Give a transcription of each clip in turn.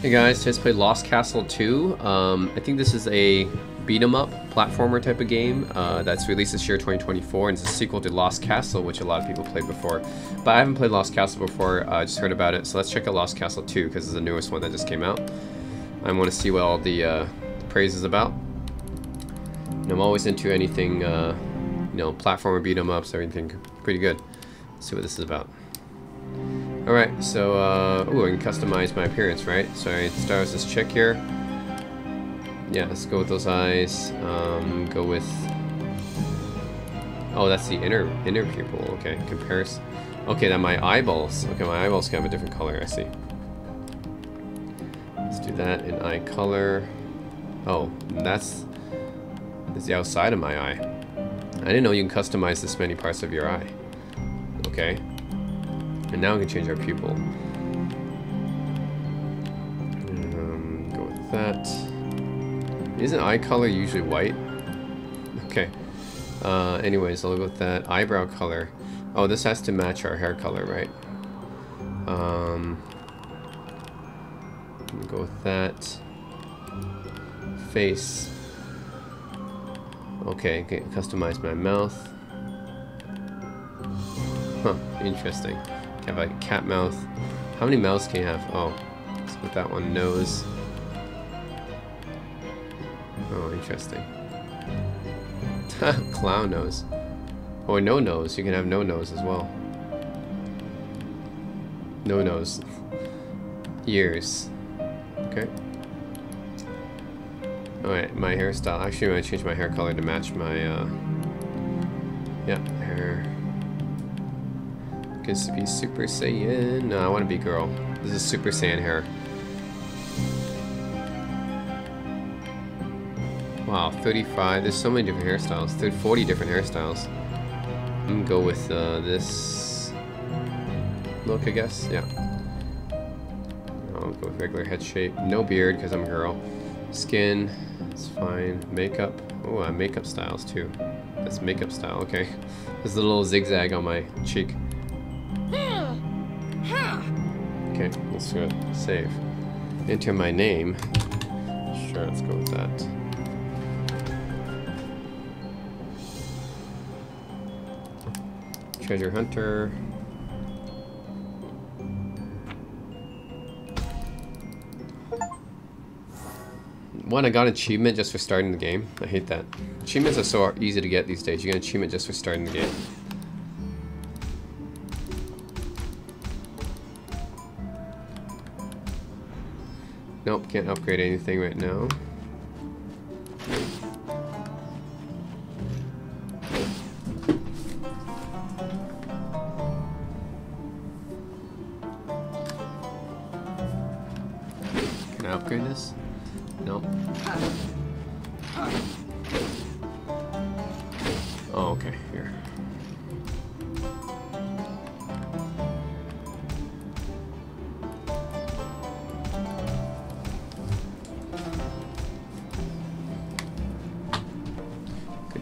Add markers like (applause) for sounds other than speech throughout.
Hey guys, just played Lost Castle 2. Um, I think this is a beat 'em up platformer type of game uh, that's released this year 2024 and it's a sequel to Lost Castle which a lot of people played before. But I haven't played Lost Castle before I uh, just heard about it so let's check out Lost Castle 2 because it's the newest one that just came out. I want to see what all the, uh, the praise is about. And I'm always into anything uh, you know platformer beat 'em ups everything pretty good. Let's see what this is about Alright, so, uh, ooh, I can customize my appearance, right? So I start this chick here. Yeah, let's go with those eyes. Um, go with... Oh, that's the inner inner pupil. Okay, comparison. Okay, then my eyeballs. Okay, my eyeballs can have a different color, I see. Let's do that in eye color. Oh, that's... That's the outside of my eye. I didn't know you can customize this many parts of your eye. Okay. And now we can change our pupil. Um, go with that. Isn't eye color usually white? Okay. Uh, anyways, I'll go with that. Eyebrow color. Oh, this has to match our hair color, right? Um, go with that. Face. Okay, customize my mouth. Huh, interesting have a cat mouth. How many mouths can you have? Oh, let's put that one. Nose. Oh, interesting. (laughs) Clown nose. Or no nose. You can have no nose as well. No nose. (laughs) Ears. Okay. Alright, my hairstyle. Actually, I'm going to change my hair color to match my, uh... Yeah, hair is to be Super Saiyan. No, I want to be girl. This is Super Saiyan hair. Wow, 35. There's so many different hairstyles. There's 40 different hairstyles. I'm gonna go with uh, this look, I guess. Yeah. I'll go with regular head shape. No beard because I'm a girl. Skin, it's fine. Makeup. Oh, uh, makeup styles too. That's makeup style. Okay. (laughs) There's a little zigzag on my cheek. Okay, let's go save. Enter my name. Sure, let's go with that. Treasure Hunter. One, I got achievement just for starting the game. I hate that. Achievements are so easy to get these days. You get an achievement just for starting the game. Can't upgrade anything right now. Can I upgrade this? Nope. Oh, okay, here.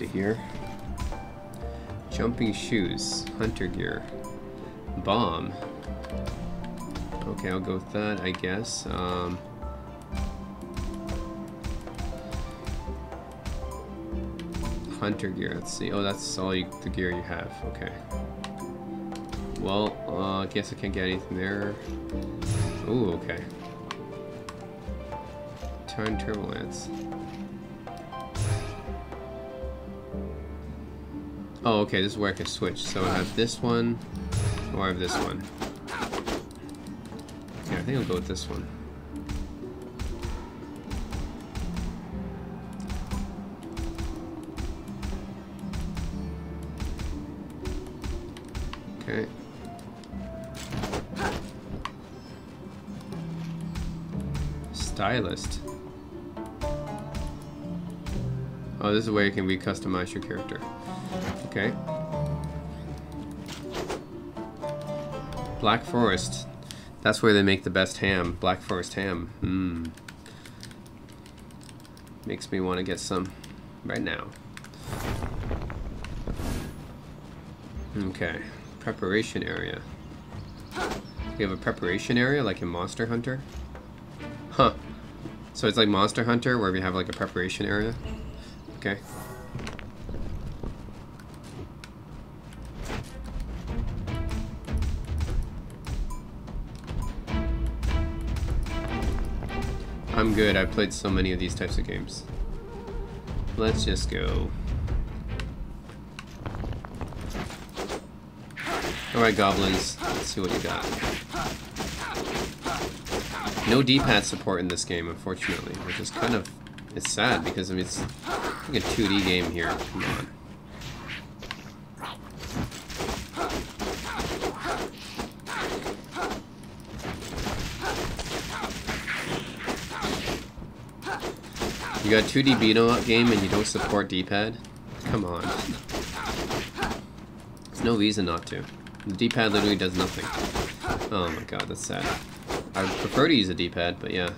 Here. Jumping shoes, hunter gear, bomb. Okay, I'll go with that, I guess. Um, hunter gear, let's see. Oh, that's all you, the gear you have. Okay. Well, uh, I guess I can't get anything there. Ooh, okay. Turn turbulence. Oh, okay, this is where I can switch. So I have this one, or I have this one. Yeah, I think I'll go with this one. Okay. Stylist. Oh, this is where you can re-customize your character. Okay. Black Forest. That's where they make the best ham. Black Forest ham. Hmm. Makes me want to get some right now. Okay. Preparation area. We have a preparation area like in Monster Hunter. Huh. So it's like Monster Hunter, where we have like a preparation area? Okay. Good. I've played so many of these types of games. Let's just go. Alright, goblins. Let's see what you got. No D-pad support in this game, unfortunately, which is kind of... It's sad, because I mean, it's like a 2D game here. Come on. Got 2D beat 'em up game and you don't support D-pad? Come on. There's no reason not to. The D-pad literally does nothing. Oh my god, that's sad. I prefer to use a D-pad, but yeah.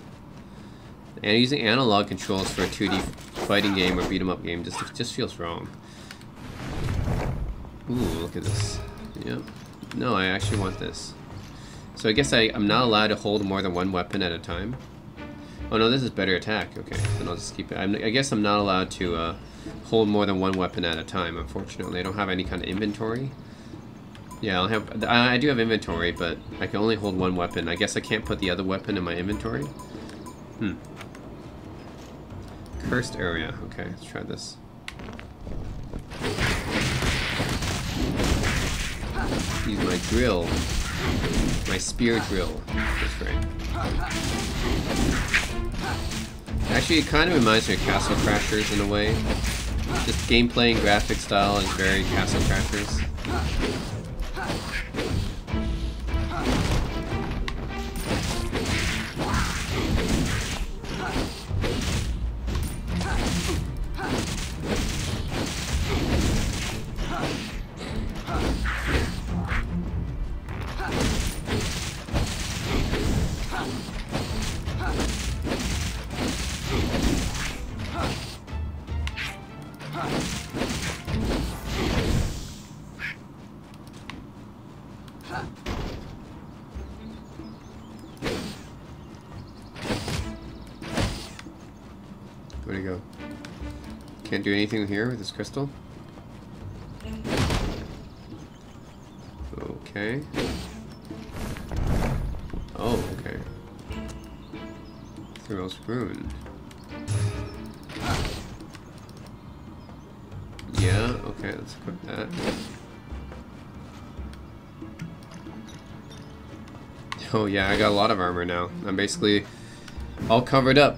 And using analog controls for a 2D fighting game or beat 'em up game just just feels wrong. Ooh, look at this. Yep. No, I actually want this. So I guess I, I'm not allowed to hold more than one weapon at a time. Oh no, this is better attack. Okay, then I'll just keep it. I'm, i guess I'm not allowed to uh, hold more than one weapon at a time, unfortunately. I don't have any kind of inventory. Yeah, I'll have. I, do have inventory, but I can only hold one weapon. I guess I can't put the other weapon in my inventory. Hmm. Cursed area. Okay, let's try this. Use my drill. My spear drill. That's right. Actually, it kind of reminds me of Castle Crashers in a way. Just gameplay and graphic style is very Castle Crashers. Can't do anything here with this crystal? Okay. Oh, okay. Thurl's Rune. Yeah, okay, let's equip that. Oh yeah, I got a lot of armor now. I'm basically all covered up.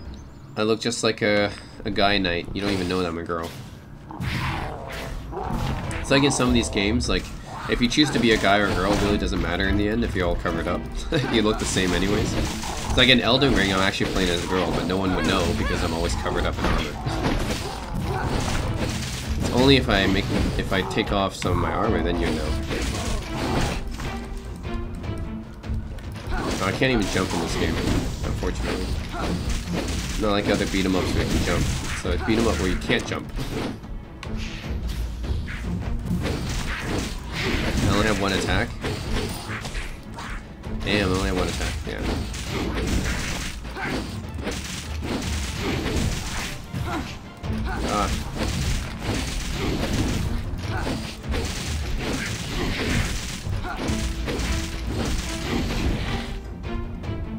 I look just like a, a guy knight. You don't even know that I'm a girl. It's like in some of these games, like, if you choose to be a guy or a girl, it really doesn't matter in the end if you're all covered up. (laughs) you look the same anyways. It's like in Elden Ring, I'm actually playing as a girl, but no one would know because I'm always covered up in armor. it's only if I make if I take off some of my armor, then you know. Oh, I can't even jump in this game, unfortunately. Not like other beat 'em ups where you can jump. So it's beat 'em up where you can't jump. I only have one attack. Damn, I only have one attack, yeah. Ah.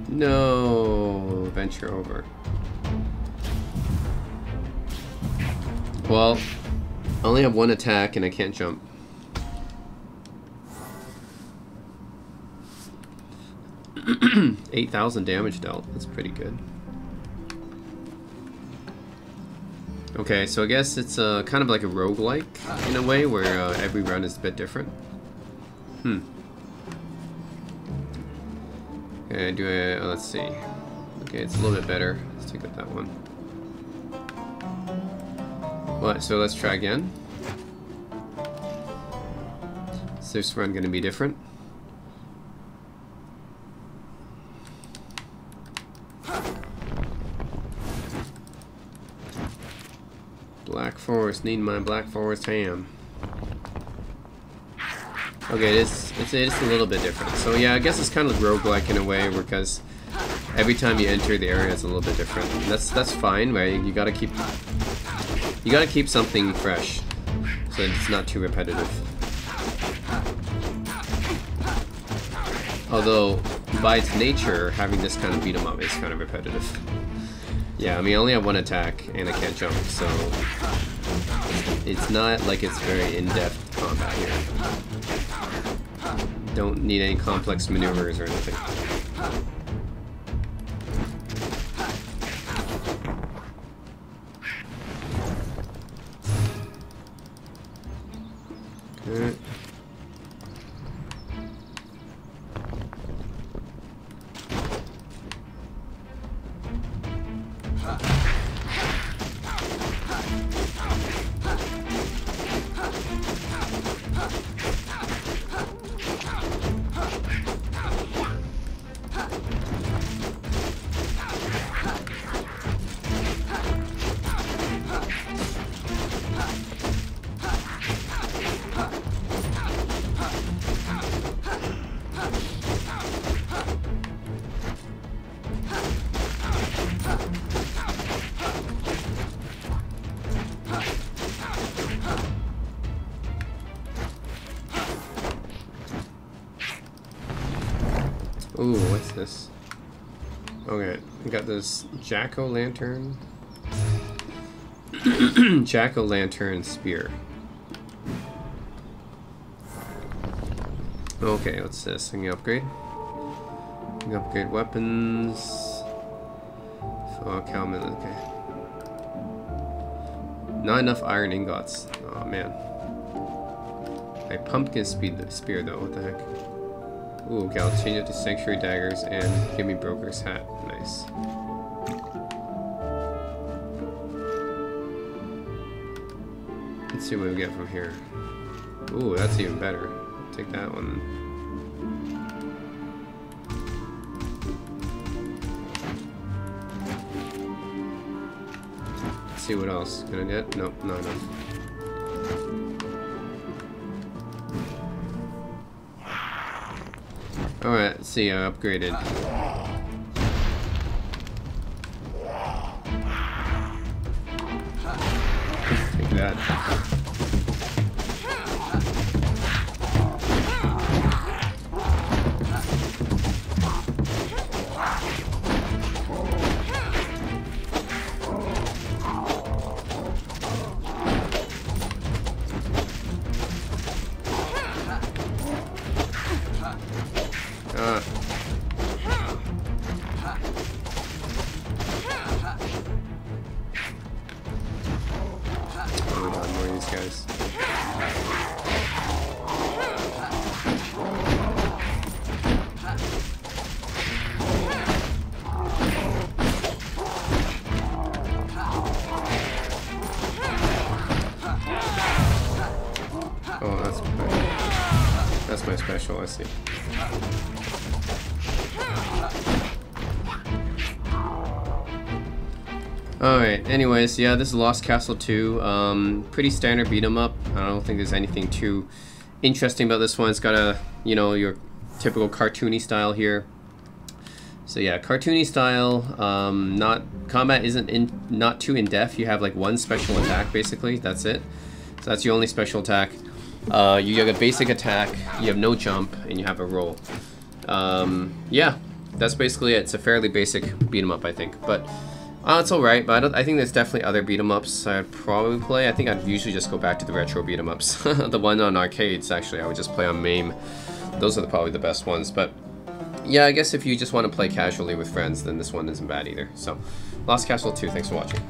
No, venture over. Well, I only have one attack and I can't jump. (clears throat) Eight thousand damage dealt. That's pretty good. Okay, so I guess it's uh, kind of like a roguelike in a way, where uh, every run is a bit different. Hmm. Okay, do a, uh, let's see. Okay, it's a little bit better. Let's take out that one. What, so let's try again. Is this run going to be different? Black Forest, need my Black Forest ham. Okay, it is, it's, it's a little bit different. So yeah, I guess it's kind of roguelike in a way because every time you enter the area it's a little bit different. That's that's fine, right? You gotta keep you gotta keep something fresh so it's not too repetitive. Although, by its nature, having this kind of beat 'em up is kind of repetitive. Yeah, I mean, I only have one attack, and I can't jump, so... It's not like it's very in-depth combat here. Don't need any complex maneuvers or anything. Got this jack-o'-lantern. (clears throat) jack-o'-lantern spear. Okay, what's this? Can you upgrade? Can you upgrade weapons? Oh, Calman, okay. Not enough iron ingots. Oh man. A pumpkin speed the spear though, what the heck? Ooh, okay, I'll change it to Sanctuary Daggers and give me Broker's Hat. Nice. Let's see what we get from here. Ooh, that's even better. Take that one. Let's see what else. Can I get? Nope, not enough. Alright, see, I upgraded. That. See. Alright, anyways, yeah, this is Lost Castle 2. Um, pretty standard beat 'em up. I don't think there's anything too interesting about this one. It's got a, you know, your typical cartoony style here. So yeah, cartoony style. Um, not combat isn't in not too in depth. You have like one special attack basically. That's it. So that's your only special attack. Uh, you have a basic attack. You have no jump, and you have a roll. Um, yeah, that's basically it. It's a fairly basic beat 'em up, I think. But uh, it's alright, but I, I, think there's definitely other beat 'em ups I'd probably play. I think I'd usually just go back to the retro beat 'em ups. (laughs) the one on arcades, actually, I would just play on MAME. Those are the, probably the best ones. But yeah, I guess if you just want to play casually with friends, then this one isn't bad either. So, Lost Castle 2, thanks for watching.